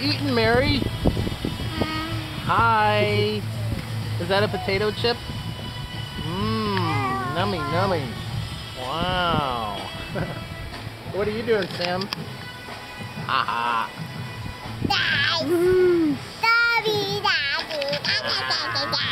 eating, Mary? Hi. Is that a potato chip? Mmm, nummy, nummy. Wow. what are you doing, Sam? Ha ha. Daddy, daddy, daddy, daddy, daddy.